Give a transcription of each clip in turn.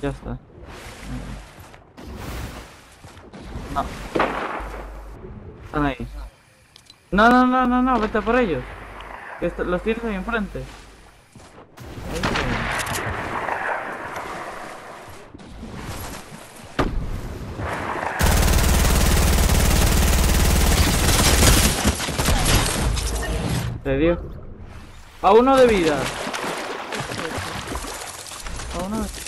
Ya está. No. Están ahí. No, no, no, no, no, vete por ellos. Que los tienes ahí enfrente. Te dio. A uno de vida. A uno de vida.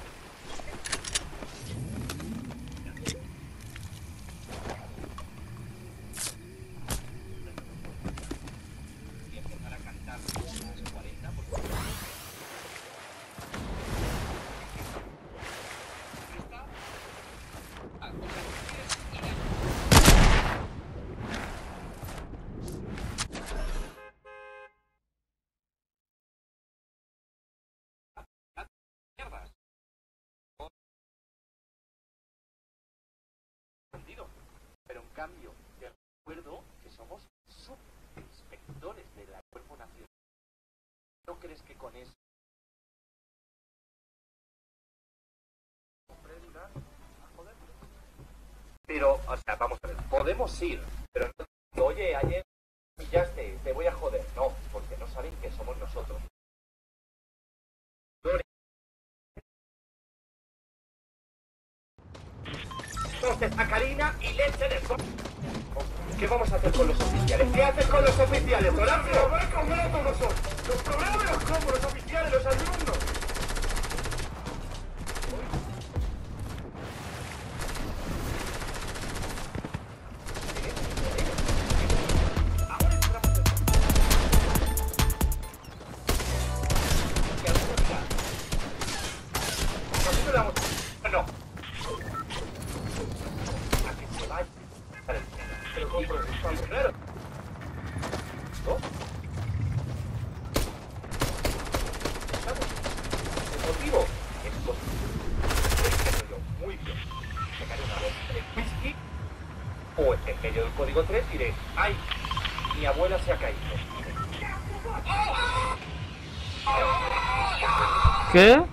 Pero en cambio, te recuerdo que somos subinspectores de la Cuerpo Nacional. ¿No crees que con eso... Pero, o sea, vamos a ver, podemos ir, pero no, oye, ayer pillaste, te voy a joder. No, porque no saben que somos nosotros. Entonces, a Karina y leche de so- ¿Qué vamos a hacer con los oficiales? ¿Qué haces con los oficiales, Horacio? ¡Los problemas los como los oficiales, los alumnos! ¿Qué?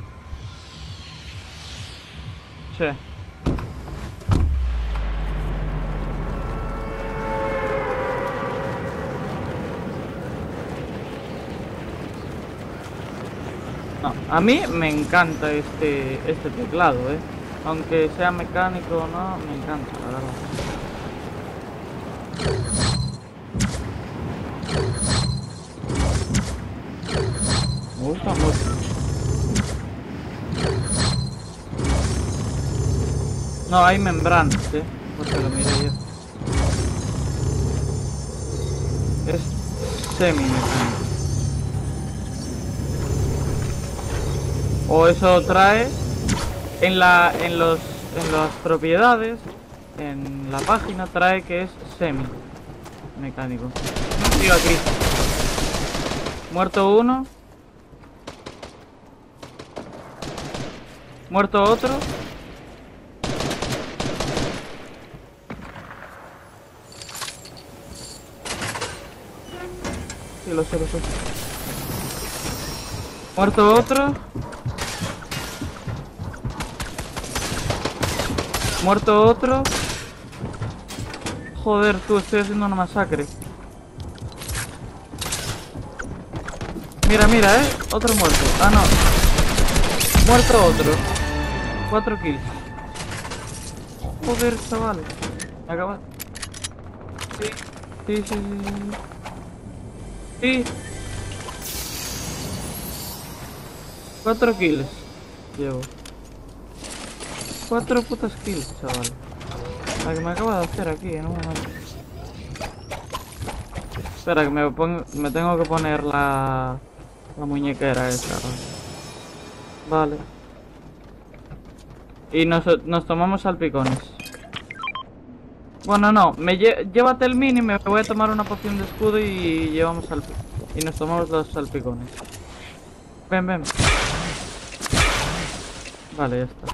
No, a mí me encanta este este teclado, eh. Aunque sea mecánico o no, me encanta, la verdad. No, hay membranas, eh. Porque lo miré yo. Es semi-mecánico. O eso trae en la en los en las propiedades en la página trae que es semi mecánico. Un tío aquí. Muerto uno. Muerto otro. Sí, lo sé, lo sé. Muerto otro. Muerto otro. Joder, tú, estoy haciendo una masacre. Mira, mira, eh. Otro muerto. Ah, no. Muerto otro. Cuatro kills. Joder, chaval. Acaba. Sí, sí, sí, sí. Sí. Cuatro kills. Llevo. Cuatro putas kills, chaval. La que me acaba de hacer aquí en un momento. Espera, que me, pongo, me tengo que poner la, la muñequera esa. Vale. Y nos, nos tomamos salpicones. Bueno, no, me lle- llévate el mini, me voy a tomar una poción de escudo y llevamos salpi y nos tomamos los salpicones. Ven, ven. Vale, ya está.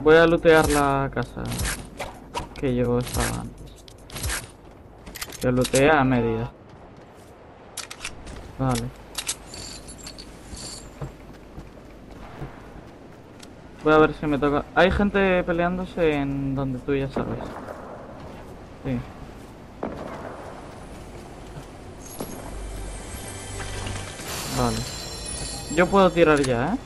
Voy a lootear la casa que yo estaba antes. Que lootea a medida. Vale. Voy a ver si me toca. Hay gente peleándose en donde tú ya sabes. Sí. Vale. Yo puedo tirar ya, ¿eh?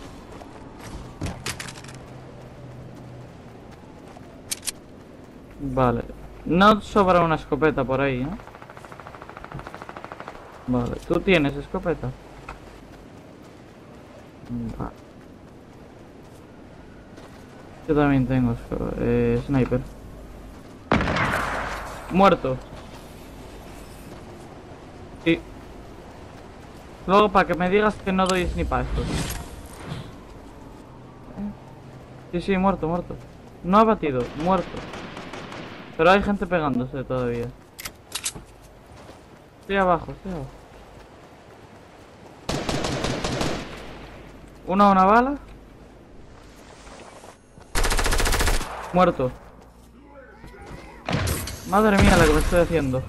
Vale. No sobra una escopeta por ahí, ¿eh? Vale. ¿Tú tienes escopeta? Vale. Yo también tengo eh, sniper. Muerto. Sí. Luego para que me digas que no doy ni para esto. Sí, sí, muerto, muerto. No ha batido, muerto. Pero hay gente pegándose todavía. Estoy abajo, estoy abajo. Una, una bala. Muerto. Madre mía, la que me estoy haciendo.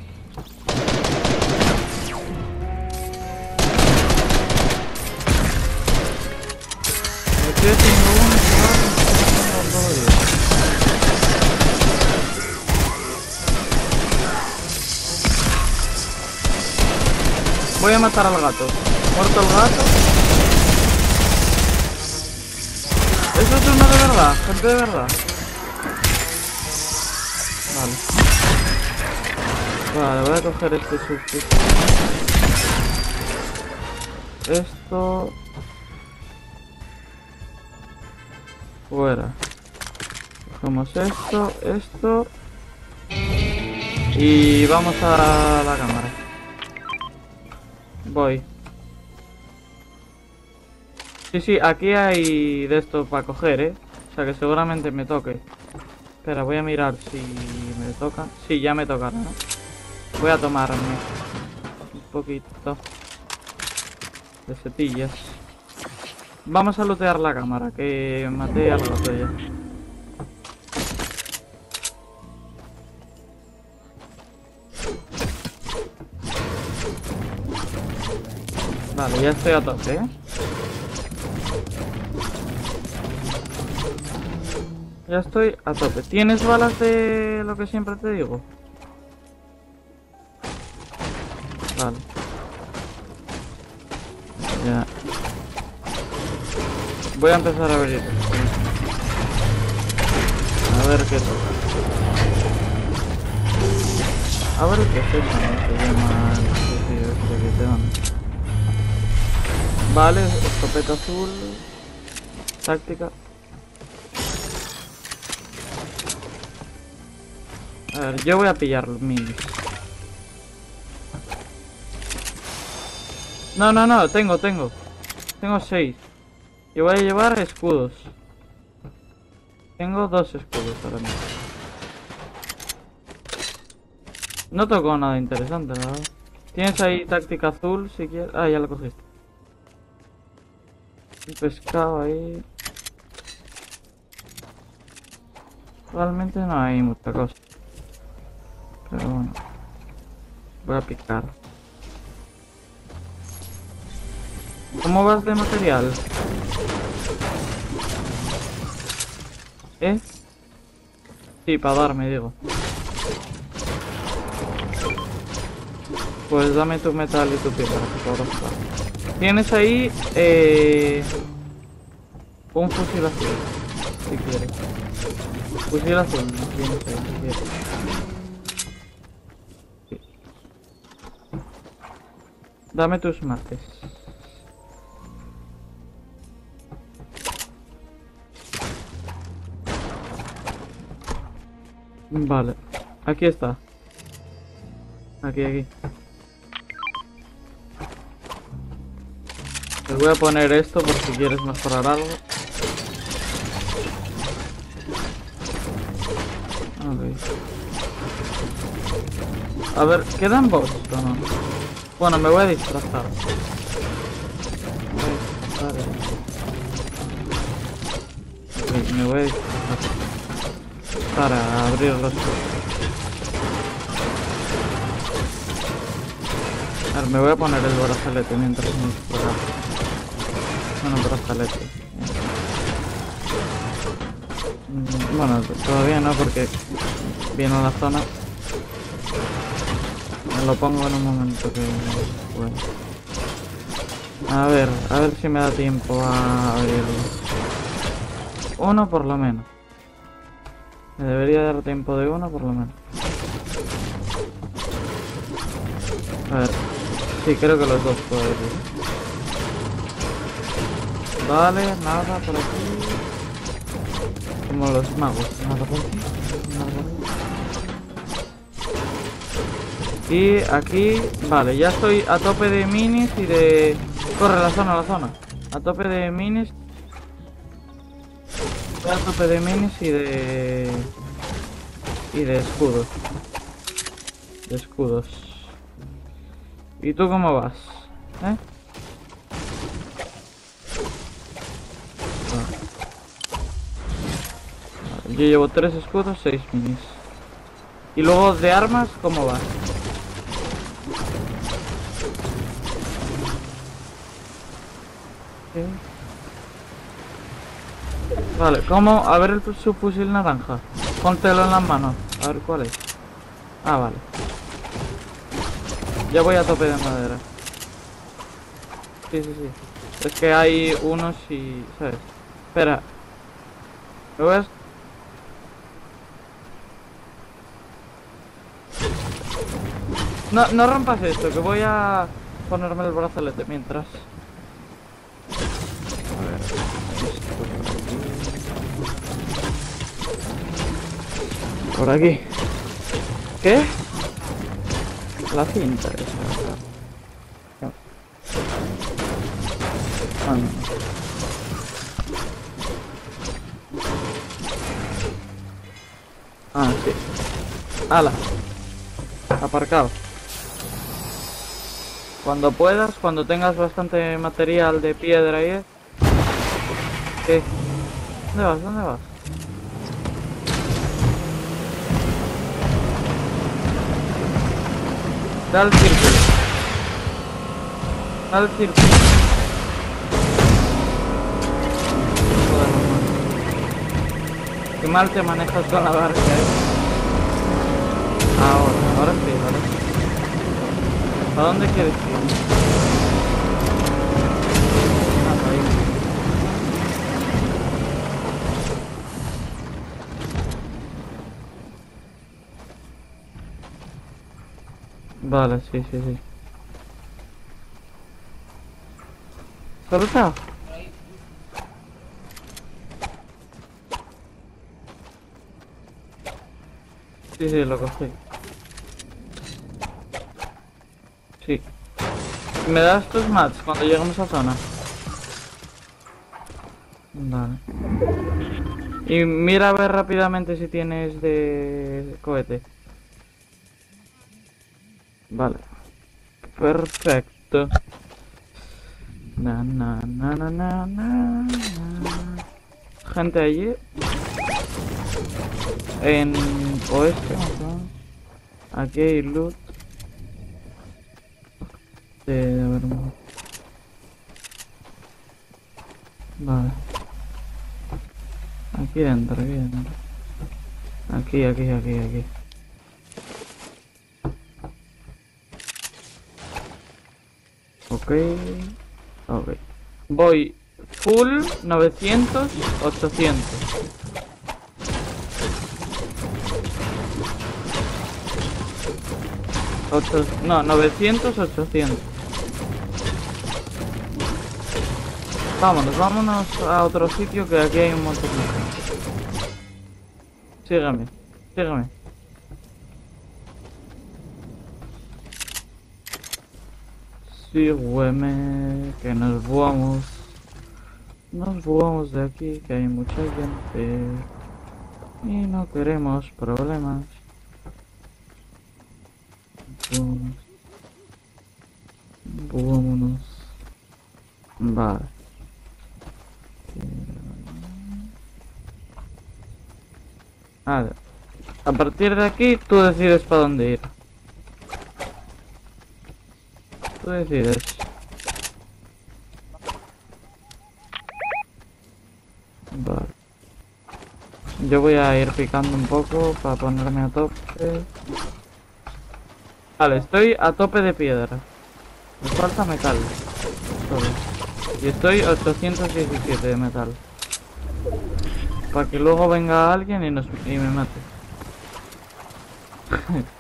Me estoy haciendo uno y me estoy. Voy a matar al gato. Muerto el gato. Eso es una de verdad, gente de verdad. Vale. Vale, voy a coger este sustituto. Esto. Fuera. Cogemos esto, esto. Y vamos a la cámara. Voy. Sí, sí, aquí hay de esto para coger, ¿eh? O sea que seguramente me toque. Espera, voy a mirar si me toca. Sí, ya me tocará, ¿no? Voy a tomarme un poquito de setillas. Vamos a lootear la cámara, que maté al gato ya. Vale, ya estoy a tope, ¿eh? Ya estoy a tope. ¿Tienes balas de lo que siempre te digo? Vale. Ya. Voy a empezar a abrir. A ver qué toca. A ver qué ¿no? Se llama este que te. Vale, escopeta azul. Táctica. A ver, yo voy a pillar minis. No, no, no, tengo, tengo. Tengo seis. Y voy a llevar escudos. Tengo dos escudos ahora mismo. No tocó nada interesante, la verdad. Tienes ahí táctica azul si quieres. Ah, ya lo cogiste. Un pescado ahí. Realmente no hay mucha cosa. Pero bueno. Voy a picar. ¿Cómo vas de material? ¿Eh? Sí, para darme, digo. Pues dame tu metal y tu piedra. Tienes ahí eh, un fusil azul, si quieres. Fusil azul, tienes ahí, si quieres. Dame tus mates. Vale, aquí está. Aquí, aquí. Les voy a poner esto por si quieres mejorar algo. Ok. A ver, ¿quedan bots o no? Bueno, me voy a disfrazar. Me voy a disfrazar, disfrazar. Para abrir los... A ver, me voy a poner el brazalete mientras me explora. Bueno, brazalete. Mm, Bueno, todavía no porque viene la zona. Lo pongo en un momento que bueno. A ver, a ver si me da tiempo a abrirlo. Uno por lo menos. Me debería dar tiempo de uno por lo menos. A ver. Sí, creo que los dos puedo abrir. Vale, nada por aquí. Como los magos. Y aquí, vale, ya estoy a tope de minis y de... Corre la zona, la zona. A tope de minis. Estoy a tope de minis y de... Y de escudos. De escudos. ¿Y tú cómo vas? ¿Eh? Yo llevo tres escudos, seis minis. Y luego de armas, ¿cómo vas? Vale, ¿cómo? A ver el su fusil naranja. Póntelo en las manos. A ver cuál es. Ah, vale. Ya voy a tope de madera. Sí, sí, sí. Es que hay unos y... ¿Sabes? Espera. ¿Lo ves? No, no rompas esto, que voy a ponerme el brazalete mientras. Por aquí. ¿Qué? La cinta esa. Ah. Ah, sí. ¡Hala! Aparcado. Cuando puedas, cuando tengas bastante material de piedra y... ¿Qué? ¿Dónde vas? ¿Dónde vas? Da el círculo. Da el círculo. Qué mal te manejas con la barca, eh. Ahora, ahora sí, ahora sí. ¿A dónde quieres ir? Ah, ahí. Vale, sí, sí, sí. ¿Solo está? Sí, sí, lo cogí. Sí. ¿Me das tus mats cuando lleguemos a zona? Vale. Y mira a ver rápidamente si tienes de cohete. Vale. Perfecto. Na, na, na, na, na, na. Gente allí. En oeste, ¿no? Aquí hay loot. De, a ver, Vale. Aquí dentro, aquí dentro. Aquí, aquí, aquí, aquí. Ok. Ok. Voy full 900, 800. Ocho, no, 900, 800. Vámonos, vámonos a otro sitio que aquí hay un montón. Sígame, sígame. Sígueme, que nos vamos. Nos vamos de aquí, que hay mucha gente. Y no queremos problemas. Vámonos. Vámonos. Vale. Vale. A partir de aquí tú decides para dónde ir. Tú decides. Vale. Yo voy a ir picando un poco para ponerme a tope. Vale, estoy a tope de piedra. Me falta metal. Y estoy 817 de metal. Para que luego venga alguien y, nos, y me mate.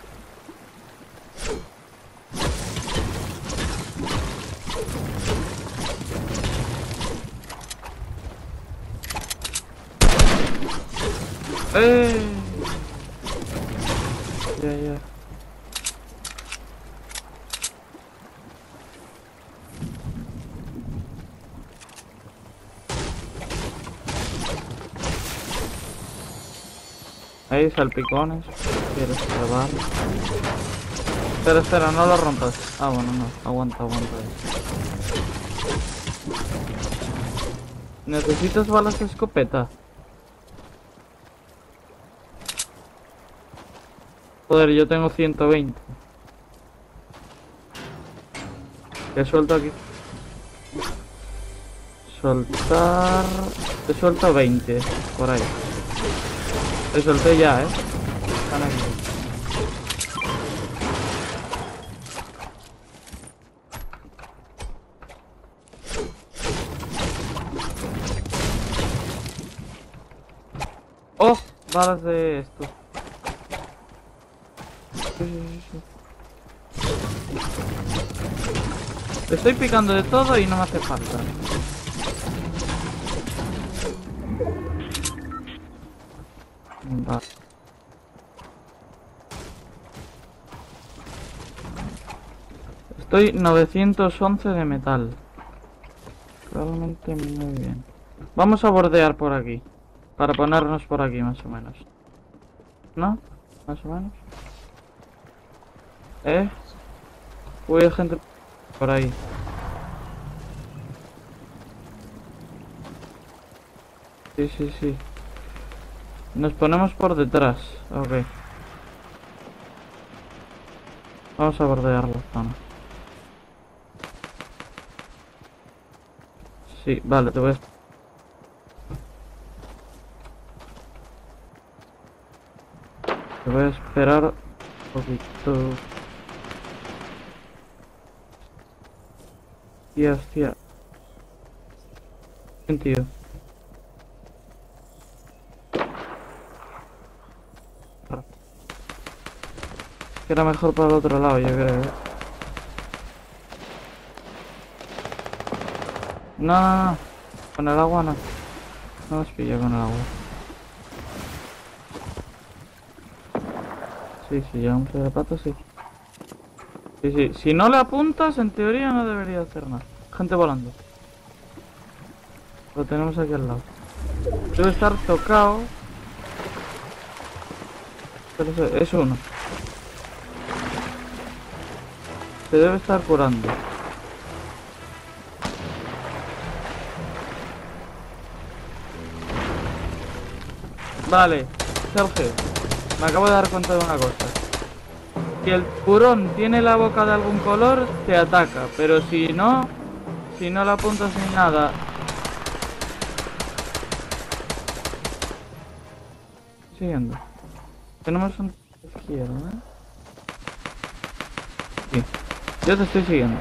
¡Eh! Ya, ya. Ahí salpicones. Quieres probar. Espera, espera, no lo rompas. Ah, bueno, no. Aguanta, aguanta. ¿Necesitas balas de escopeta? Joder, yo tengo 120. ¿Qué suelto aquí? Soltar... Te suelto 20, por ahí. Te solté ya, ¿eh? Están aquí. ¡Oh! Balas de esto. Sí. Estoy picando de todo y no me hace falta. Va. Estoy 911 de metal. Realmente muy bien. Vamos a bordear por aquí. Para ponernos por aquí más o menos. ¿No? Más o menos. ¿Eh? Uy, hay gente por ahí. Sí, sí, sí. Nos ponemos por detrás. Ok. Vamos a bordear la zona. Sí, vale, te voy a... Te voy a esperar un poquito. Hostia, hostia. Tío. Que era mejor para el otro lado, yo creo. ¿eh? No, no, no. Con el agua no. No nos pilla con el agua. Sí, sí, llevamos el pato, sí. Sí, sí. Si no le apuntas, en teoría no debería hacer nada. Gente volando. Lo tenemos aquí al lado. Debe estar tocado. Pero es- uno. Se debe estar curando. Vale, Sergio, me acabo de dar cuenta de una cosa. Si el tiburón tiene la boca de algún color, te ataca, pero si no, si no la apuntas ni nada... Siguiendo. Tenemos un izquierdo, ¿eh? Sí. Yo te estoy siguiendo.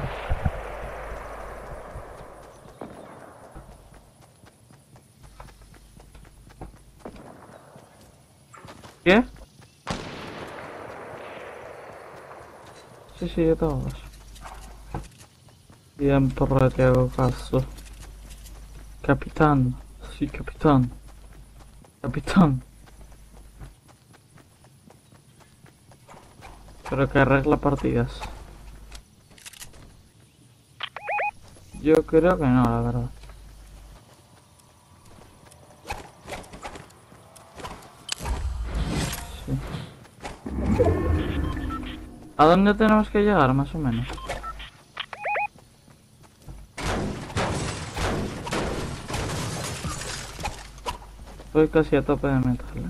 ¿Qué? Sí, sí, todos. Bien, por te hago caso. Capitán. Sí, capitán. Capitán. Pero que arregla partidas. Yo creo que no, la verdad. ¿A dónde tenemos que llegar, más o menos? Estoy casi a tope de metal, ¿eh?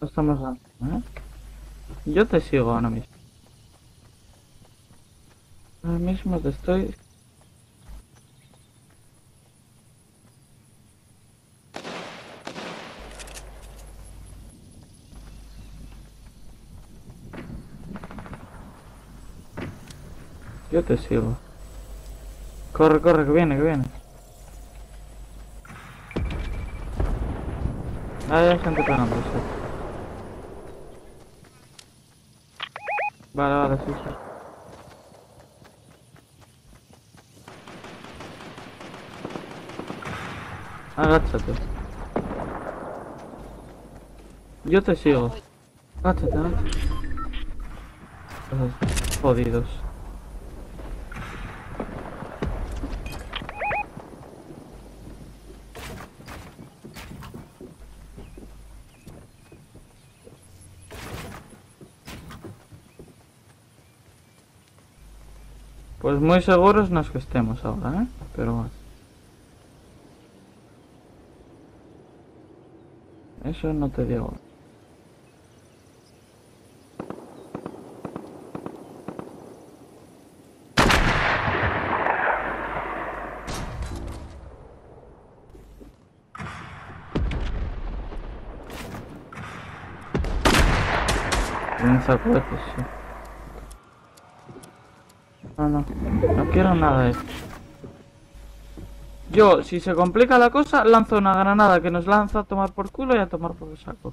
No estamos dando, ¿eh? Yo te sigo ahora mismo. Ahora mismo te estoy Yo te sigo. Corre, corre, que viene, que viene. Ahí hay gente pegando, sí. Vale, vale, sí, sí. Agáchate. Yo te sigo. Agáchate, agáchate. Esos Jodidos. Pues muy seguros no es que estemos ahora, ¿eh? Pero bueno. Eso no te digo. De estos, sí. No, no, no quiero nada de esto. Yo, si se complica la cosa, lanzo una granada que nos lanza a tomar por culo y a tomar por saco.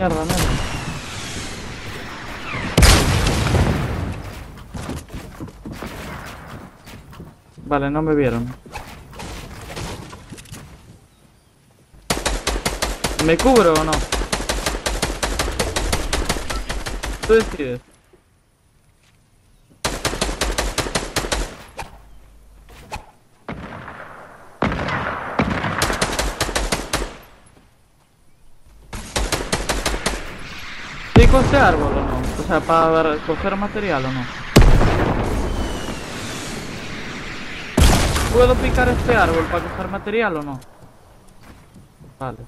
Mierda, mierda. Vale, no me vieron. ¿Me cubro o no? Tú decides. ¿Pico este árbol o no? O sea, para coger material o no. ¿Puedo picar este árbol para coger material o no? Vale.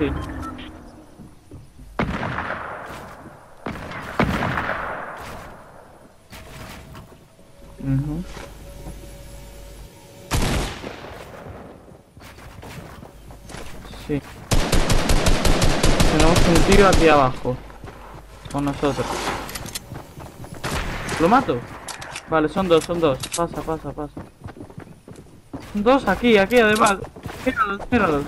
Sí. Ujú. Sí. Tenemos un aquí abajo. Con nosotros. ¿Lo mato? Vale, son dos, son dos. Pasa, pasa, pasa. Dos aquí, aquí además. Míralos, míralos.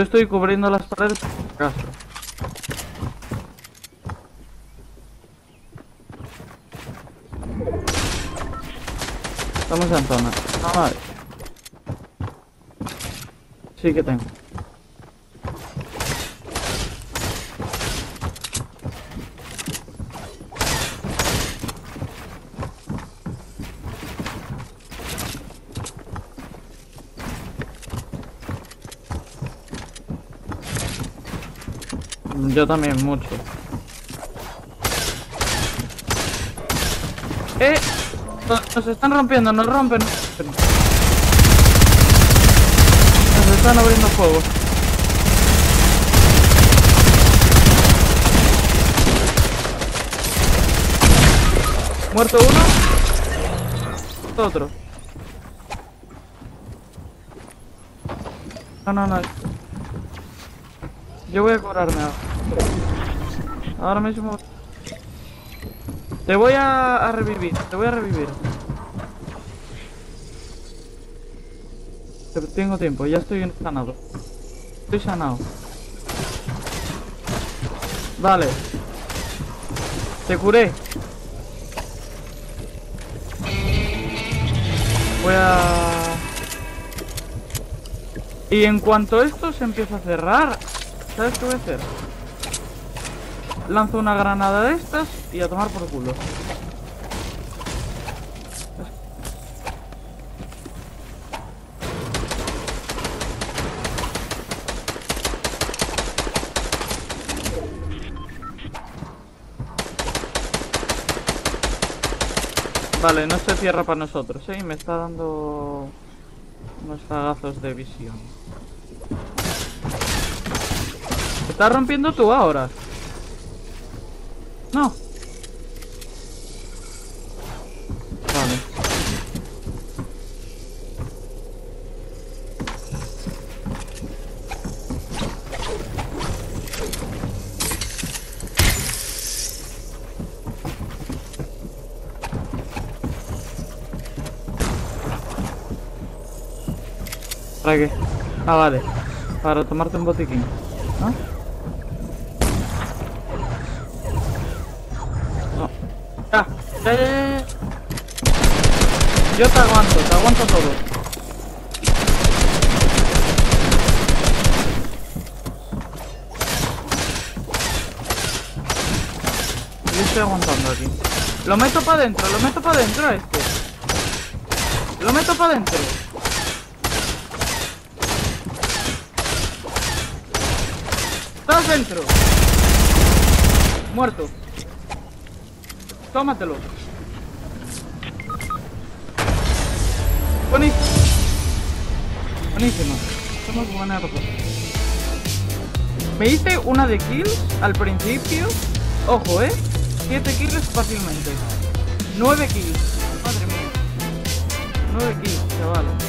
Yo estoy cubriendo las paredes por si acaso. Estamos en zona. Ah, Sí que tengo. También, mucho. ¡Eh! Nos, nos están rompiendo, nos rompen. Nos están abriendo fuego. Muerto uno. Otro. No, no, no. Yo voy a curarme ahora. Ahora mismo. Te voy a, a revivir, te voy a revivir. Te- Tengo tiempo, ya estoy sanado. Estoy sanado. Vale. Te curé. Voy a... Y en cuanto esto se empieza a cerrar, ¿sabes qué voy a hacer? Lanzo una granada de estas y a tomar por culo. Vale, no se cierra para nosotros, ¿eh? Me está dando unos fagazos de visión. ¿Te estás rompiendo tú ahora? No. Vale. ¿Para qué? Ah, vale. Para tomarte un botiquín. ¿No? Ya, ya, ya. Yo te aguanto, te aguanto todo. Yo estoy aguantando aquí. Lo meto para adentro, lo meto para adentro este. Lo meto para adentro. Estás dentro. Muerto. Tómatelo. Buenísimo. Buenísimo. Somos buenardos. Me hice una de kills al principio. Ojo, eh. 7 kills fácilmente. 9 kills. Madre mía. 9 kills, chaval.